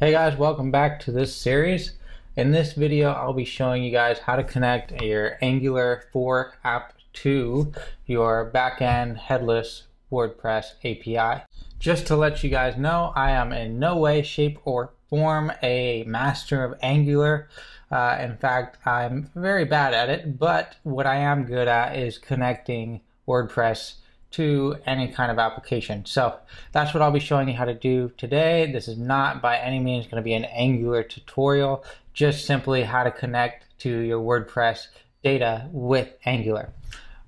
Hey guys, welcome back to this series. In this video, I'll be showing you guys how to connect your Angular 4 app to your backend headless WordPress API. Just to let you guys know, I am in no way, shape, or form a master of Angular. Uh, in fact, I'm very bad at it, but what I am good at is connecting WordPress to any kind of application. So that's what I'll be showing you how to do today. This is not by any means going to be an Angular tutorial, just simply how to connect to your WordPress data with Angular.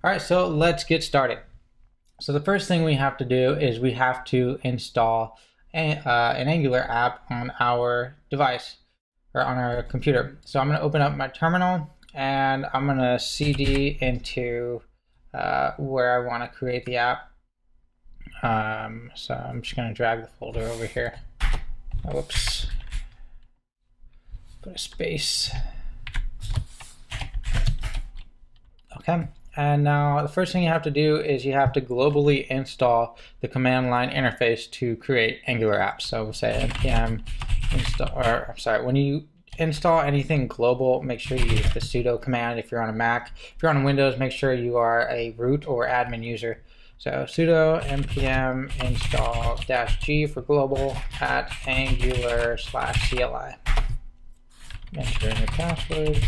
All right, so let's get started. So the first thing we have to do is we have to install a, uh, an Angular app on our device or on our computer. So I'm going to open up my terminal and I'm going to cd into uh, where I want to create the app. Um, so I'm just going to drag the folder over here. Whoops. Put a space. Okay. And now the first thing you have to do is you have to globally install the command line interface to create Angular apps. So we'll say npm install, or I'm sorry, when you install anything global, make sure you use the sudo command if you're on a Mac. If you're on Windows, make sure you are a root or admin user. So sudo npm install dash g for global at angular slash CLI. Enter in your password.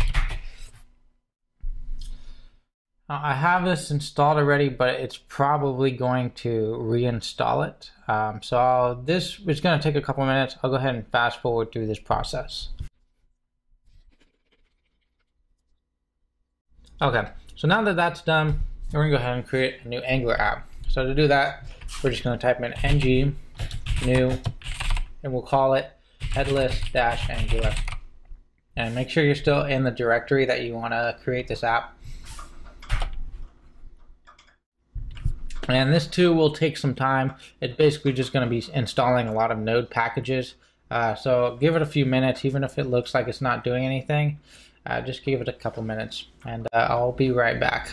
Now, I have this installed already, but it's probably going to reinstall it. Um, so I'll, this is going to take a couple minutes. I'll go ahead and fast forward through this process. Okay, so now that that's done, we're gonna go ahead and create a new Angular app. So to do that, we're just gonna type in ng new, and we'll call it headless-angular. And make sure you're still in the directory that you wanna create this app. And this too will take some time. It's basically just gonna be installing a lot of node packages. Uh, so give it a few minutes, even if it looks like it's not doing anything. Uh, just give it a couple minutes and uh, I'll be right back.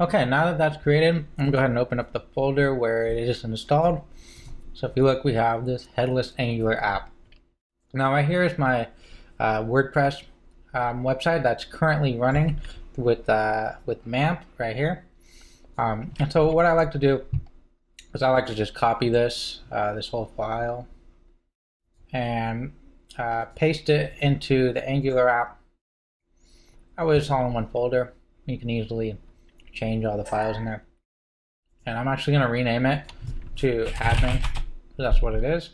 Okay, now that that's created, I'm gonna go ahead and open up the folder where it is installed. So if you look, we have this headless Angular app. Now right here is my uh, WordPress um, website that's currently running with uh, with MAMP right here. Um, and so what I like to do is I like to just copy this uh, this whole file and uh, paste it into the Angular app. I was all in one folder. You can easily change all the files in there. And I'm actually going to rename it to admin, that's what it is.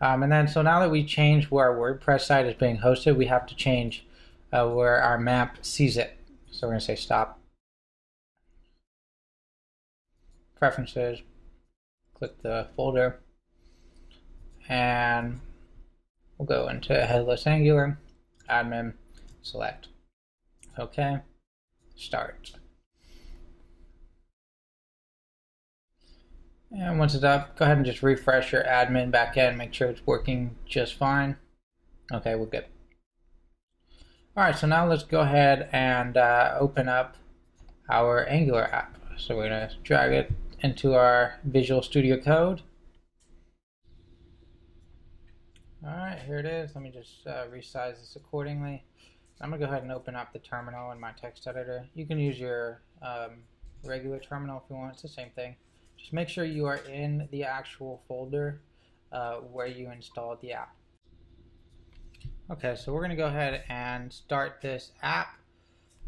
Um, and then, so now that we changed where our WordPress site is being hosted, we have to change uh, where our MAMP sees it. So we're going to say stop. Preferences, click the folder, and We'll go into headless angular, admin, select. Okay, start. And once it's up, go ahead and just refresh your admin backend, make sure it's working just fine. Okay, we're good. All right, so now let's go ahead and uh, open up our Angular app. So we're gonna drag it into our Visual Studio Code. All right, here it is. Let me just uh, resize this accordingly. I'm gonna go ahead and open up the terminal in my text editor. You can use your um, regular terminal if you want, it's the same thing. Just make sure you are in the actual folder uh, where you installed the app. Okay, so we're gonna go ahead and start this app.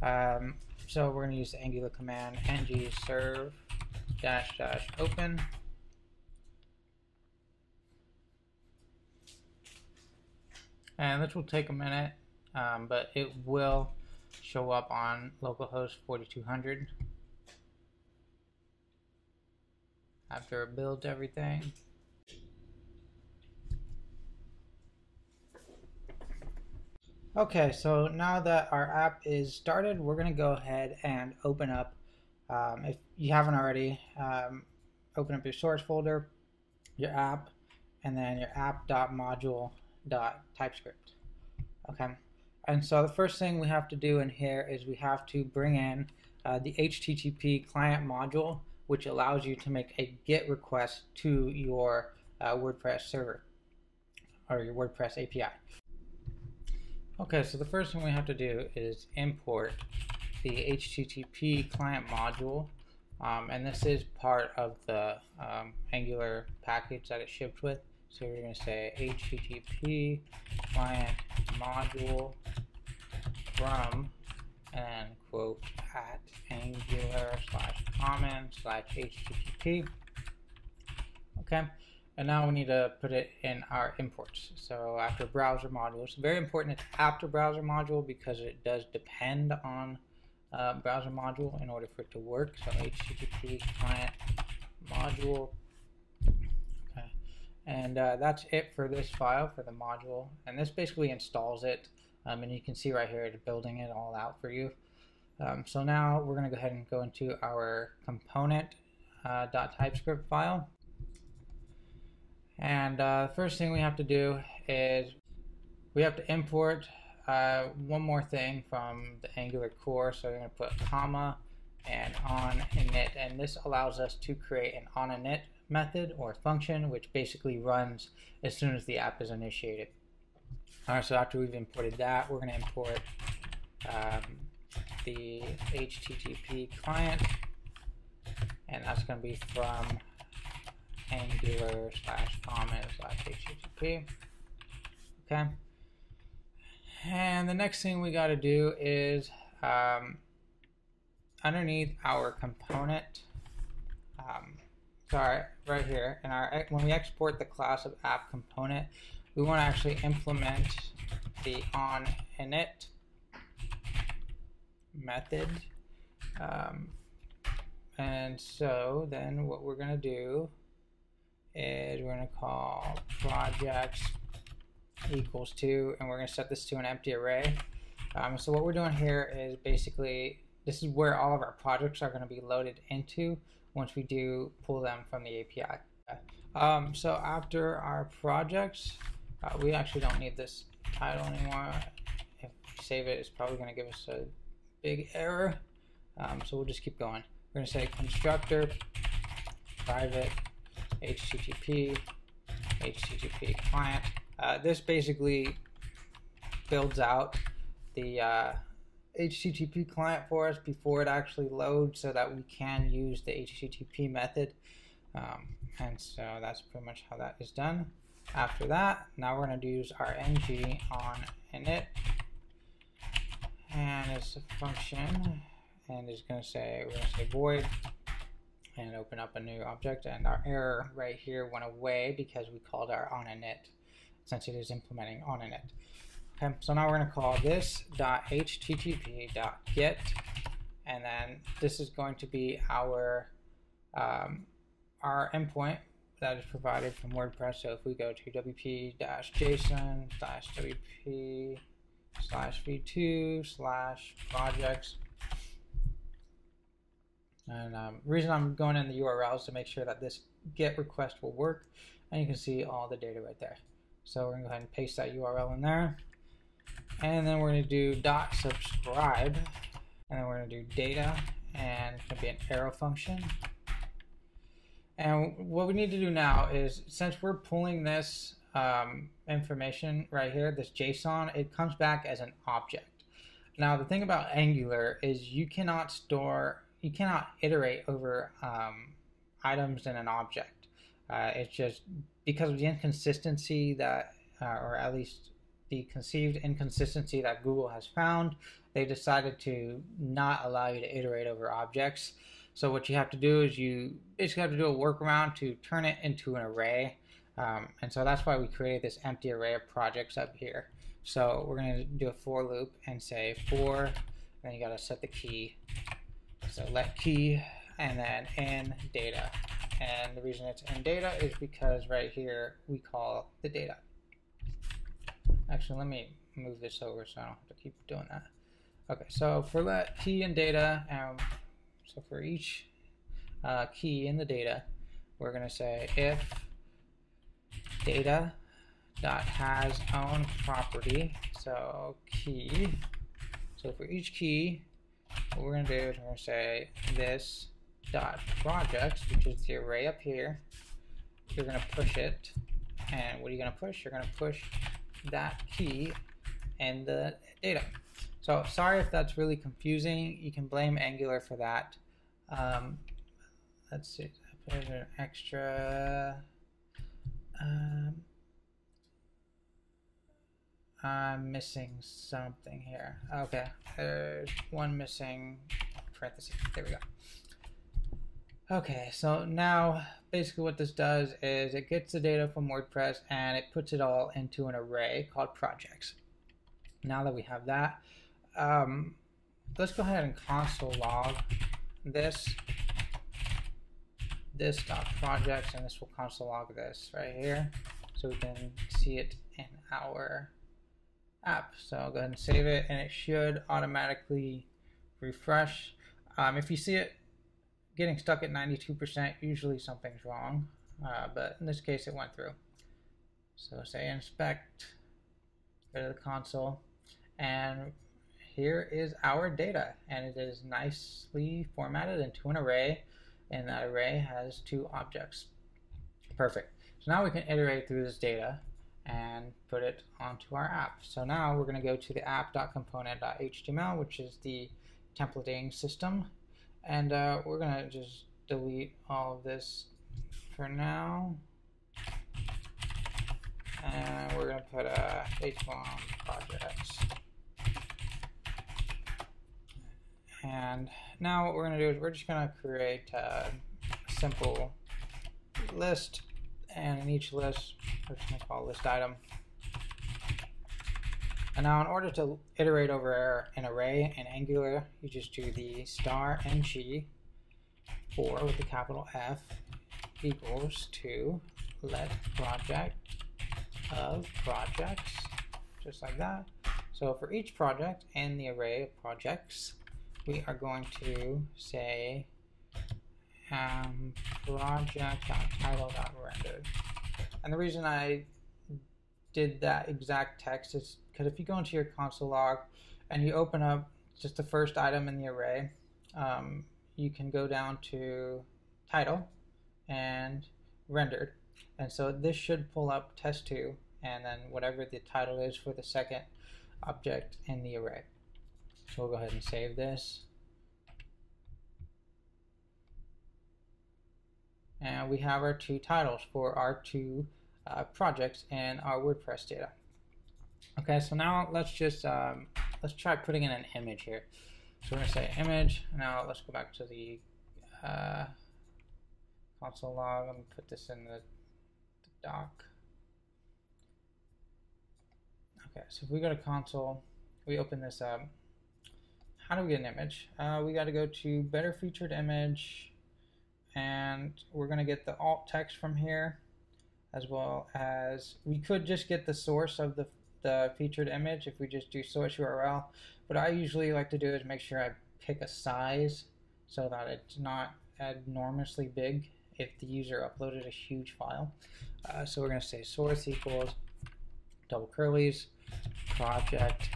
Um, so we're gonna use the Angular command ng serve dash dash open and this will take a minute um, but it will show up on localhost 4200 after it builds everything. Okay so now that our app is started we're gonna go ahead and open up um, if you haven't already um, open up your source folder your app and then your app.module dot TypeScript. Okay, and so the first thing we have to do in here is we have to bring in uh, the HTTP client module, which allows you to make a GET request to your uh, WordPress server or your WordPress API. Okay, so the first thing we have to do is import the HTTP client module. Um, and this is part of the um, Angular package that it shipped with. So we're going to say HTTP client module from and quote at angular slash common slash HTTP. Okay. And now we need to put it in our imports. So after browser module, it's very important it's after browser module because it does depend on uh, browser module in order for it to work. So HTTP client module. And uh, that's it for this file for the module. And this basically installs it. Um, and you can see right here it's building it all out for you. Um, so now we're going to go ahead and go into our component uh, .typescript file. And uh, the first thing we have to do is we have to import uh, one more thing from the Angular core. So we're going to put comma and on init, and this allows us to create an on init method or function, which basically runs as soon as the app is initiated. All right, so after we've imported that, we're going to import um, the HTTP client, and that's going to be from angular slash common slash http. Okay. And the next thing we got to do is um, underneath our component, um, sorry, right here, in our when we export the class of app component, we want to actually implement the on init method. Um, and so then what we're going to do is we're going to call projects equals to, and we're going to set this to an empty array. Um, so what we're doing here is basically, this is where all of our projects are going to be loaded into once we do pull them from the API. Um, so after our projects, uh, we actually don't need this title anymore. If we save it, it's probably going to give us a big error. Um, so we'll just keep going. We're going to say constructor private HTTP, HTTP client. Uh, this basically builds out the uh, HTTP client for us before it actually loads so that we can use the HTTP method. Um, and so that's pretty much how that is done. After that, now we're going to use our ng on init. And it's a function and it's going to say, we're going to say void and open up a new object and our error right here went away because we called our on init since it is implementing on init. Okay, so now we're going to call this .http.get and then this is going to be our um, our endpoint that is provided from WordPress. So if we go to wp dash JSON slash wp slash v2 slash projects and um, reason I'm going in the URL is to make sure that this GET request will work. And you can see all the data right there. So we're going to go ahead and paste that URL in there. And then we're going to do dot subscribe. And then we're going to do data. And it's going to be an arrow function. And what we need to do now is, since we're pulling this um, information right here, this JSON, it comes back as an object. Now, the thing about Angular is you cannot store you cannot iterate over um, items in an object. Uh, it's just because of the inconsistency that, uh, or at least the conceived inconsistency that Google has found, they decided to not allow you to iterate over objects. So what you have to do is you basically have to do a workaround to turn it into an array. Um, and so that's why we created this empty array of projects up here. So we're going to do a for loop and say for, then you got to set the key so let key and then in data. And the reason it's in data is because right here we call the data. Actually, let me move this over so I don't have to keep doing that. Okay, so for that key and data, um, so for each uh, key in the data, we're going to say if data dot has own property, so key. So for each key, what we're going to do is we're going to say this dot projects, which is the array up here, you're going to push it. And what are you going to push? You're going to push that key and the data. So sorry if that's really confusing. You can blame Angular for that. Um, let's see. I put an extra. Um, I'm missing something here. Okay, there's one missing parenthesis. There we go. Okay, so now basically what this does is it gets the data from WordPress and it puts it all into an array called projects. Now that we have that, um, let's go ahead and console log this this dot projects and this will console log this right here so we can see it in our app. So I'll go ahead and save it and it should automatically refresh. Um, if you see it getting stuck at 92%, usually something's wrong, uh, but in this case it went through. So say inspect, go to the console, and here is our data, and it is nicely formatted into an array, and that array has two objects. Perfect. So now we can iterate through this data and put it onto our app. So now we're going to go to the app.component.html, which is the templating system, and uh, we're going to just delete all of this for now. And we're to put a h1 projects. And now what we're going to do is we're just going to create a simple list. And in each list, we're just to call list item. And now in order to iterate over an array in Angular, you just do the star ng for with the capital F equals to let project of projects, just like that. So for each project in the array of projects, we are going to say um, project.title.rendered. And the reason I did that exact text is because if you go into your console log and you open up just the first item in the array, um, you can go down to title and rendered. And so this should pull up test2 and then whatever the title is for the second object in the array. So we'll go ahead and save this. And we have our two titles for our two uh, projects and our WordPress data. Okay, so now let's just um, let's try putting in an image here. So we're to say image. Now let's go back to the uh, console log. Let me put this in the, the doc. Okay, so if we go to console, we open this up. How do we get an image? Uh, we got to go to better featured image, and we're going to get the alt text from here, as well as we could just get the source of the, the featured image if we just do source URL. But I usually like to do is make sure I pick a size so that it's not enormously big if the user uploaded a huge file. Uh, so we're going to say source equals double curlies project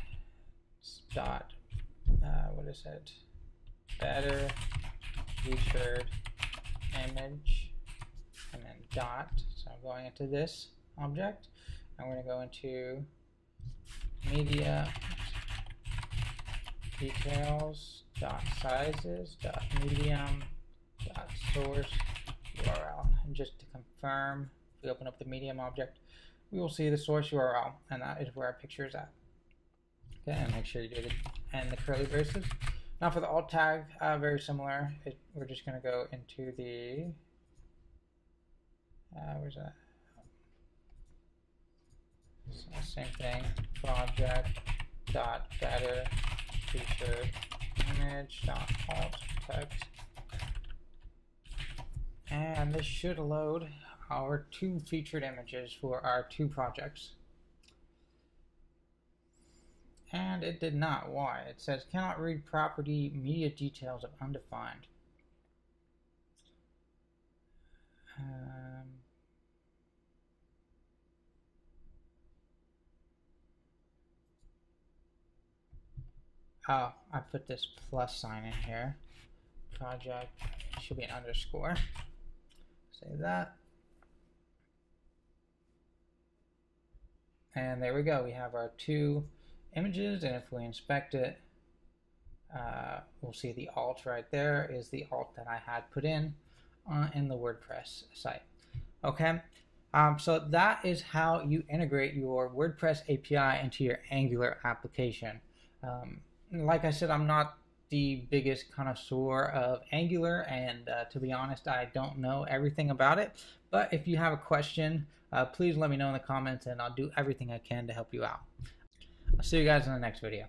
dot uh, what is it better featured image and then dot so I'm going into this object I'm going to go into media details dot sizes dot medium dot source URL and just to confirm if we open up the medium object we will see the source URL, and that is where our picture is at. Okay, and make sure you do the and the curly braces. Now for the alt tag, uh, very similar. It, we're just going to go into the uh, where's that? So same thing. Project dot better featured image dot alt text, and this should load our two featured images for our two projects. And it did not. Why? It says cannot read property media details of undefined. Um, Oh, I put this plus sign in here. Project should be an underscore. Save that. And there we go. We have our two images, and if we inspect it, uh, we'll see the alt right there is the alt that I had put in uh, in the WordPress site. Okay, um, so that is how you integrate your WordPress API into your Angular application. Um, like I said, I'm not the biggest connoisseur of Angular, and uh, to be honest, I don't know everything about it. But if you have a question, uh, please let me know in the comments, and I'll do everything I can to help you out. I'll see you guys in the next video.